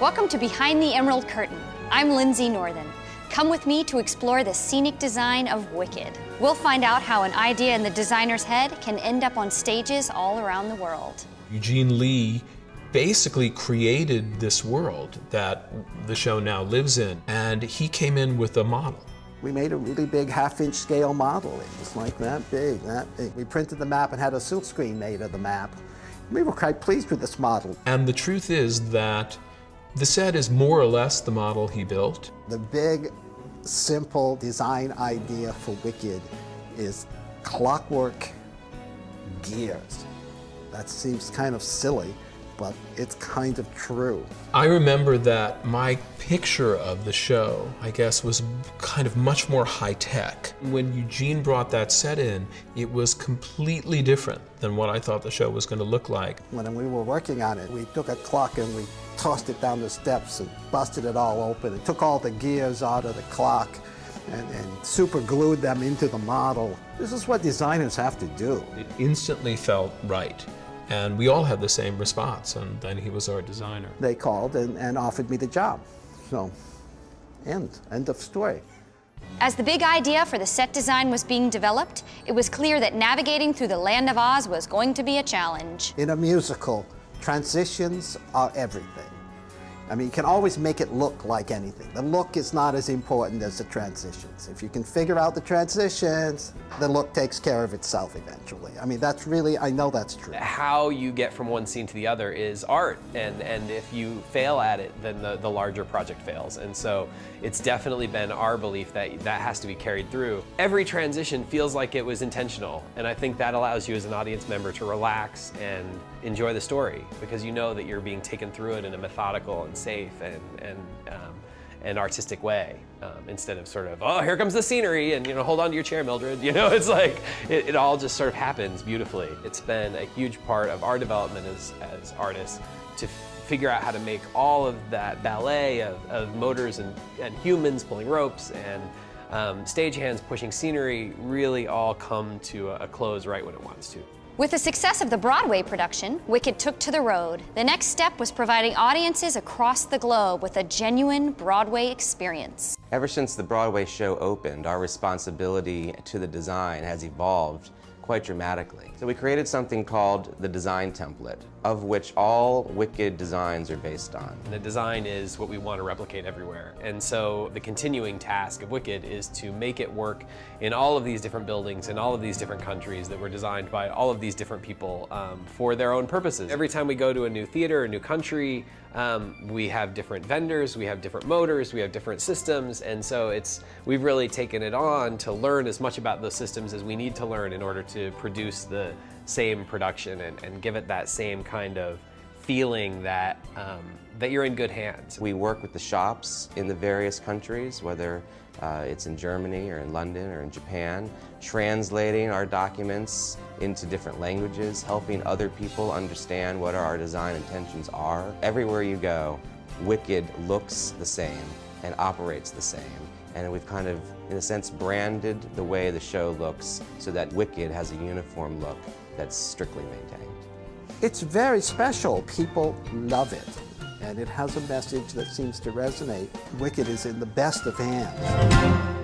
Welcome to Behind the Emerald Curtain. I'm Lindsay Northen. Come with me to explore the scenic design of Wicked. We'll find out how an idea in the designer's head can end up on stages all around the world. Eugene Lee basically created this world that the show now lives in, and he came in with a model. We made a really big half-inch scale model. It was like that big, that big. We printed the map and had a silkscreen made of the map. We were quite pleased with this model. And the truth is that the set is more or less the model he built. The big, simple design idea for Wicked is clockwork gears. That seems kind of silly, but it's kind of true. I remember that my picture of the show, I guess, was kind of much more high tech. When Eugene brought that set in, it was completely different than what I thought the show was going to look like. When we were working on it, we took a clock and we tossed it down the steps and busted it all open and took all the gears out of the clock and, and super glued them into the model. This is what designers have to do. It instantly felt right. And we all had the same response, and then he was our designer. They called and, and offered me the job. So, end, end of story. As the big idea for the set design was being developed, it was clear that navigating through the land of Oz was going to be a challenge. In a musical, transitions are everything. I mean, you can always make it look like anything. The look is not as important as the transitions. If you can figure out the transitions, the look takes care of itself eventually. I mean, that's really, I know that's true. How you get from one scene to the other is art, and, and if you fail at it, then the, the larger project fails. And so it's definitely been our belief that that has to be carried through. Every transition feels like it was intentional, and I think that allows you as an audience member to relax and enjoy the story because you know that you're being taken through it in a methodical and safe and, and um, an artistic way um, instead of sort of, oh, here comes the scenery and, you know, hold on to your chair, Mildred. You know, it's like, it, it all just sort of happens beautifully. It's been a huge part of our development as, as artists to figure out how to make all of that ballet of, of motors and, and humans pulling ropes and um, stagehands pushing scenery really all come to a, a close right when it wants to. With the success of the Broadway production, Wicked took to the road. The next step was providing audiences across the globe with a genuine Broadway experience. Ever since the Broadway show opened, our responsibility to the design has evolved quite dramatically. So we created something called the design template, of which all Wicked designs are based on. The design is what we want to replicate everywhere. And so the continuing task of Wicked is to make it work in all of these different buildings, in all of these different countries that were designed by all of these different people um, for their own purposes. Every time we go to a new theater, a new country, um, we have different vendors, we have different motors, we have different systems, and so it's we've really taken it on to learn as much about those systems as we need to learn in order to produce the same production and, and give it that same kind of feeling that um, that you're in good hands. We work with the shops in the various countries, whether uh, it's in Germany or in London or in Japan, translating our documents into different languages, helping other people understand what our design intentions are. Everywhere you go, Wicked looks the same and operates the same. And we've kind of, in a sense, branded the way the show looks so that Wicked has a uniform look that's strictly maintained. It's very special. People love it. And it has a message that seems to resonate. Wicked is in the best of hands.